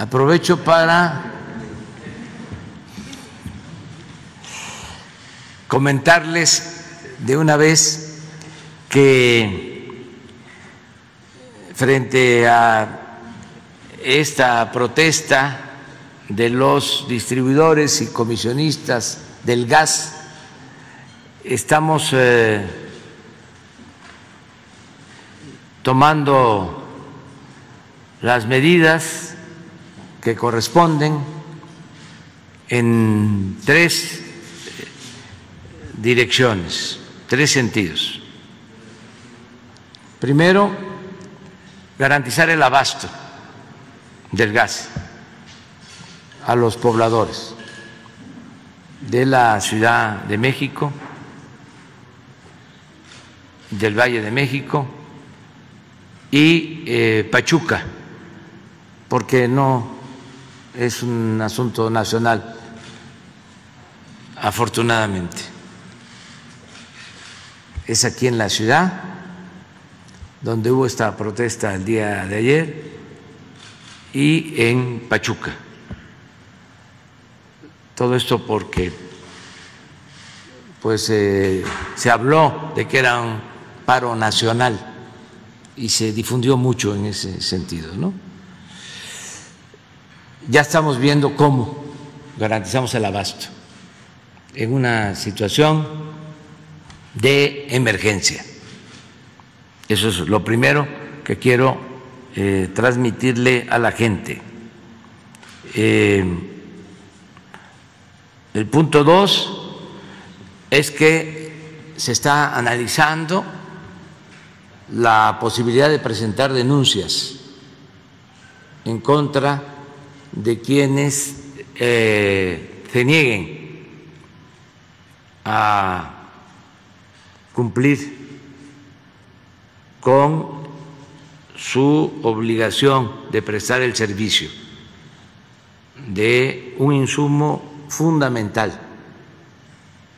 aprovecho para comentarles de una vez que frente a esta protesta de los distribuidores y comisionistas del gas, estamos eh, tomando las medidas que corresponden en tres direcciones, tres sentidos. Primero, garantizar el abasto del gas a los pobladores de la Ciudad de México, del Valle de México y eh, Pachuca, porque no es un asunto nacional, afortunadamente. Es aquí en la ciudad donde hubo esta protesta el día de ayer y en Pachuca. Todo esto porque pues eh, se habló de que era un paro nacional y se difundió mucho en ese sentido, ¿no? Ya estamos viendo cómo garantizamos el abasto en una situación de emergencia. Eso es lo primero que quiero eh, transmitirle a la gente. Eh, el punto dos es que se está analizando la posibilidad de presentar denuncias en contra de quienes eh, se nieguen a cumplir con su obligación de prestar el servicio de un insumo fundamental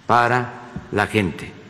para la gente.